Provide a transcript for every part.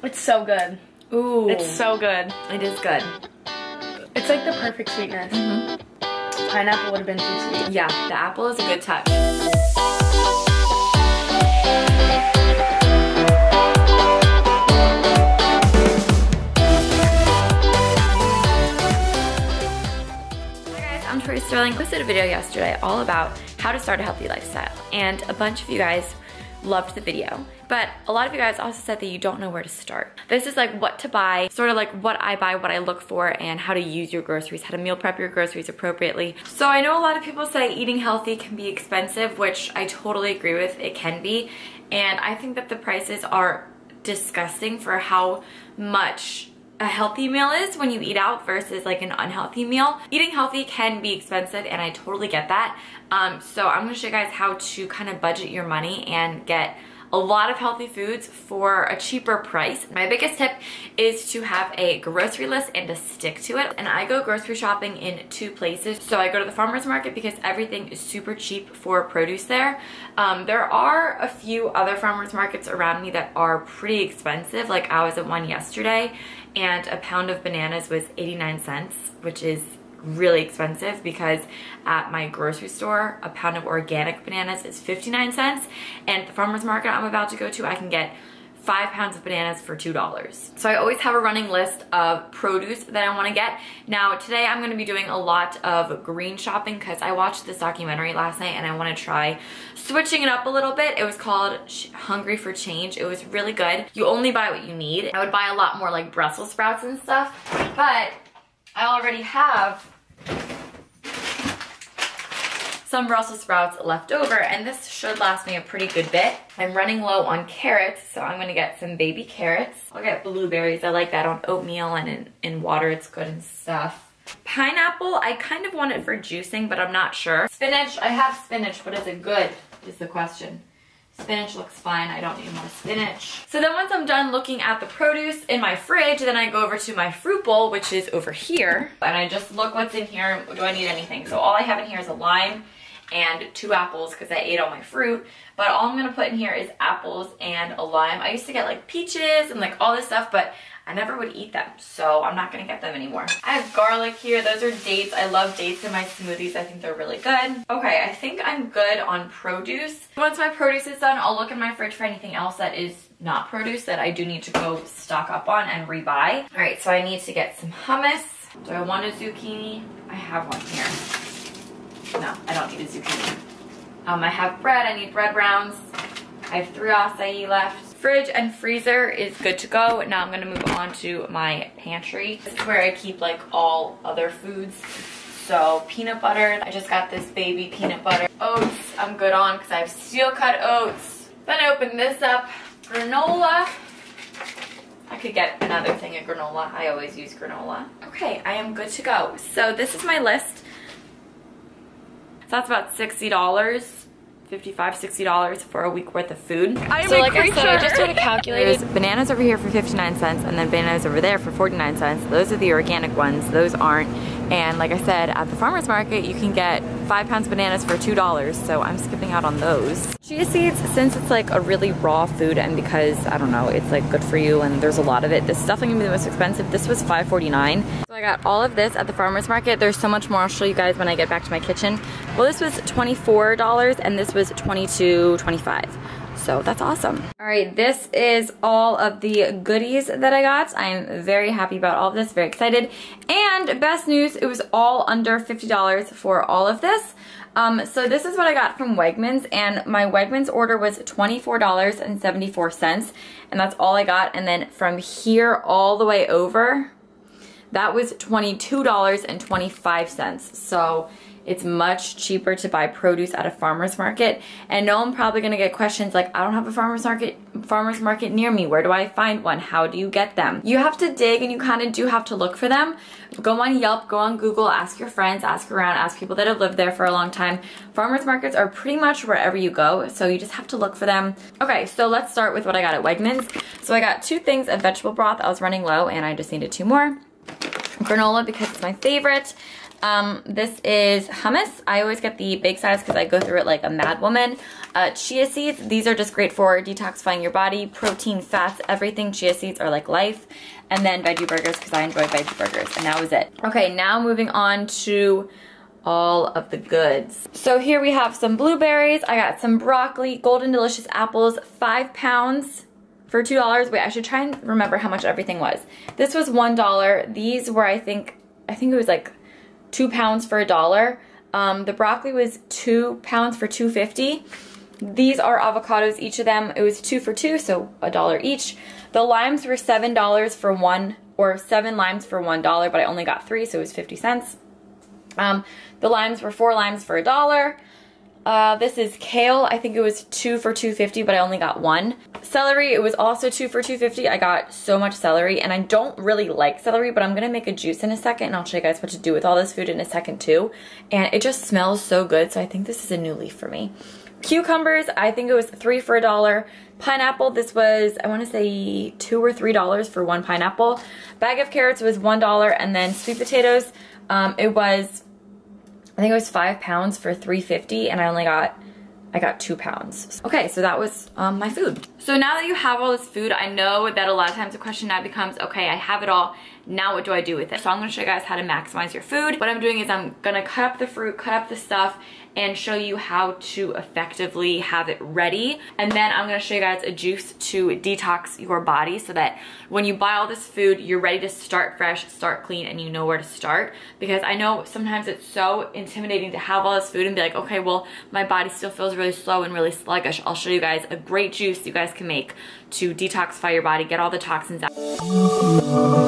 It's so good. Ooh. It's so good. It is good. It's like the perfect sweetness. Mm-hmm. Pineapple would have been too sweet. Yeah, the apple is a good touch. Hi guys, I'm Tori Sterling. Posted a video yesterday all about how to start a healthy lifestyle and a bunch of you guys loved the video. But a lot of you guys also said that you don't know where to start. This is like what to buy, sort of like what I buy, what I look for, and how to use your groceries, how to meal prep your groceries appropriately. So I know a lot of people say eating healthy can be expensive, which I totally agree with, it can be. And I think that the prices are disgusting for how much a healthy meal is when you eat out versus like an unhealthy meal. Eating healthy can be expensive and I totally get that. Um, so I'm gonna show you guys how to kind of budget your money and get a lot of healthy foods for a cheaper price. My biggest tip is to have a grocery list and to stick to it. And I go grocery shopping in two places. So I go to the farmer's market because everything is super cheap for produce there. Um, there are a few other farmer's markets around me that are pretty expensive. Like I was at one yesterday and a pound of bananas was 89 cents, which is really expensive because at my grocery store, a pound of organic bananas is 59 cents. And the farmer's market I'm about to go to, I can get five pounds of bananas for $2. So I always have a running list of produce that I wanna get. Now today I'm gonna be doing a lot of green shopping because I watched this documentary last night and I wanna try switching it up a little bit. It was called Hungry for Change. It was really good. You only buy what you need. I would buy a lot more like Brussels sprouts and stuff, but I already have some Brussels sprouts left over and this should last me a pretty good bit. I'm running low on carrots, so I'm gonna get some baby carrots. I'll get blueberries, I like that on oatmeal and in, in water, it's good and stuff. Pineapple, I kind of want it for juicing, but I'm not sure. Spinach, I have spinach, but is it good, is the question. Spinach looks fine. I don't need more spinach. So then once I'm done looking at the produce in my fridge, then I go over to my fruit bowl, which is over here. And I just look what's in here. Do I need anything? So all I have in here is a lime and two apples because I ate all my fruit. But all I'm going to put in here is apples and a lime. I used to get like peaches and like all this stuff, but I never would eat them, so I'm not gonna get them anymore. I have garlic here. Those are dates. I love dates in my smoothies. I think they're really good. Okay, I think I'm good on produce. Once my produce is done, I'll look in my fridge for anything else that is not produce that I do need to go stock up on and rebuy. All right, so I need to get some hummus. Do I want a zucchini? I have one here. No, I don't need a zucchini. Um, I have bread. I need bread rounds. I have three acai left. Fridge and freezer is good to go. Now I'm gonna move on to my pantry. This is where I keep like all other foods. So peanut butter, I just got this baby peanut butter. Oats, I'm good on because I have steel cut oats. Then I open this up, granola. I could get another thing of granola. I always use granola. Okay, I am good to go. So this is my list. So that's about $60. 55 $60 for a week worth of food. I so like I said, I just sort of calculated. There's bananas over here for 59 cents and then bananas over there for 49 cents. Those are the organic ones. Those aren't. And like I said, at the farmer's market, you can get five pounds bananas for $2. So I'm skipping out on those. Chia seeds, since it's like a really raw food and because, I don't know, it's like good for you and there's a lot of it, this is definitely gonna be the most expensive. This was $5.49. So I got all of this at the farmer's market. There's so much more I'll show you guys when I get back to my kitchen. Well, this was $24 and this was $22.25. So that's awesome. All right, this is all of the goodies that I got. I'm very happy about all of this, very excited. And best news, it was all under $50 for all of this. Um, so this is what I got from Wegmans and my Wegmans order was $24.74 and that's all I got. And then from here all the way over, that was $22.25. So it's much cheaper to buy produce at a farmer's market. And no, I'm probably gonna get questions like, I don't have a farmer's market farmer's market near me. Where do I find one? How do you get them? You have to dig and you kind of do have to look for them. Go on Yelp, go on Google, ask your friends, ask around, ask people that have lived there for a long time. Farmer's markets are pretty much wherever you go, so you just have to look for them. Okay, so let's start with what I got at Wegmans. So I got two things of vegetable broth. I was running low and I just needed two more granola because it's my favorite. Um, this is hummus. I always get the big size because I go through it like a mad woman. Uh, chia seeds, these are just great for detoxifying your body. Protein, fats, everything. Chia seeds are like life. And then veggie burgers because I enjoy veggie burgers. And that was it. Okay, now moving on to all of the goods. So here we have some blueberries. I got some broccoli, golden delicious apples, five pounds for $2. Wait, I should try and remember how much everything was. This was $1. These were, I think, I think it was like two pounds for a dollar. Um, the broccoli was two pounds for 250. These are avocados, each of them. It was two for two, so a dollar each. The limes were $7 for one, or seven limes for $1, but I only got three, so it was 50 cents. Um, the limes were four limes for a dollar. Uh, this is kale. I think it was two for 250, but I only got one. Celery, it was also two for 250. I got so much celery, and I don't really like celery, but I'm gonna make a juice in a second, and I'll show you guys what to do with all this food in a second too. And it just smells so good, so I think this is a new leaf for me. Cucumbers, I think it was three for a dollar. Pineapple, this was, I wanna say two or three dollars for one pineapple. Bag of carrots was one dollar, and then sweet potatoes, um, it was I think it was five pounds for 350 and I only got I got two pounds. Okay, so that was um, my food. So now that you have all this food, I know that a lot of times the question now becomes, okay, I have it all, now what do I do with it? So I'm gonna show you guys how to maximize your food. What I'm doing is I'm gonna cut up the fruit, cut up the stuff, and show you how to effectively have it ready. And then I'm gonna show you guys a juice to detox your body so that when you buy all this food, you're ready to start fresh, start clean, and you know where to start. Because I know sometimes it's so intimidating to have all this food and be like, okay, well, my body still feels really slow and really sluggish. I'll show you guys a great juice you guys can make to detoxify your body, get all the toxins out.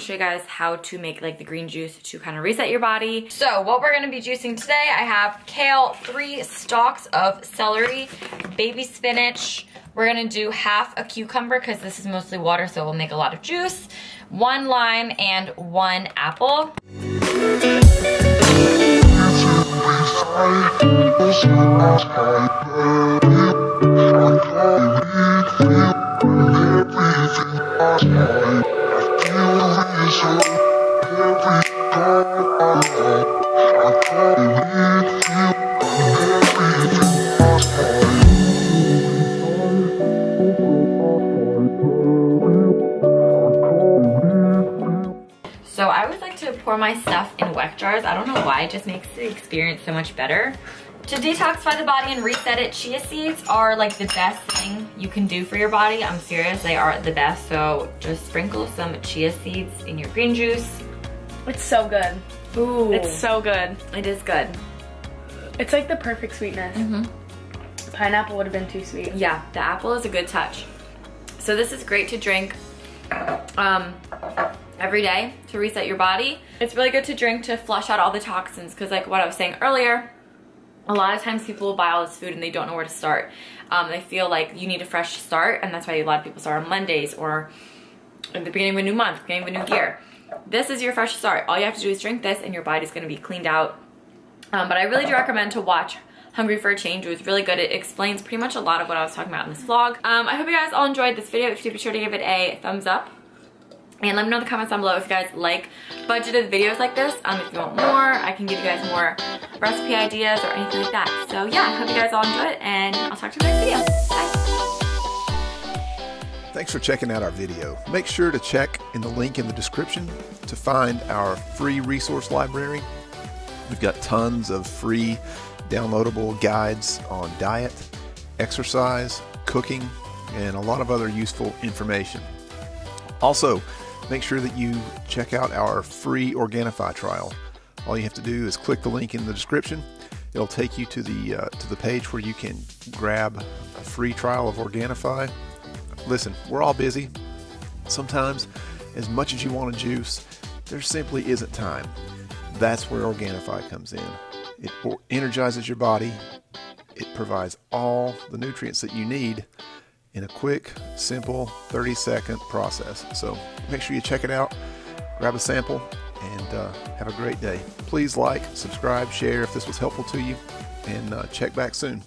Show you guys how to make like the green juice to kind of reset your body. So what we're gonna be juicing today, I have kale, three stalks of celery, baby spinach. We're gonna do half a cucumber because this is mostly water, so we'll make a lot of juice. One lime and one apple. Pour my stuff in weck jars. I don't know why, it just makes the experience so much better. To detoxify the body and reset it, chia seeds are like the best thing you can do for your body. I'm serious, they are the best. So just sprinkle some chia seeds in your green juice. It's so good. Ooh. It's so good. It is good. It's like the perfect sweetness. Mm -hmm. Pineapple would have been too sweet. Yeah, the apple is a good touch. So this is great to drink um, every day to reset your body. It's really good to drink to flush out all the toxins because like what I was saying earlier, a lot of times people will buy all this food and they don't know where to start. Um, they feel like you need a fresh start and that's why a lot of people start on Mondays or at the beginning of a new month, beginning of a new year. This is your fresh start. All you have to do is drink this and your body's gonna be cleaned out. Um, but I really do recommend to watch Hungry for a Change. It was really good. It explains pretty much a lot of what I was talking about in this vlog. Um, I hope you guys all enjoyed this video. If you be sure to give it a thumbs up. And let me know in the comments down below if you guys like budgeted videos like this. Um, if you want more, I can give you guys more recipe ideas or anything like that. So yeah, I hope you guys all enjoy it and I'll talk to you in the next video. Bye. Thanks for checking out our video. Make sure to check in the link in the description to find our free resource library. We've got tons of free downloadable guides on diet, exercise, cooking, and a lot of other useful information. Also, make sure that you check out our free Organifi trial. All you have to do is click the link in the description. It'll take you to the uh, to the page where you can grab a free trial of Organifi. Listen, we're all busy. Sometimes, as much as you want to juice, there simply isn't time. That's where Organifi comes in. It energizes your body, it provides all the nutrients that you need in a quick, simple 30 second process. So make sure you check it out, grab a sample, and uh, have a great day. Please like, subscribe, share if this was helpful to you, and uh, check back soon.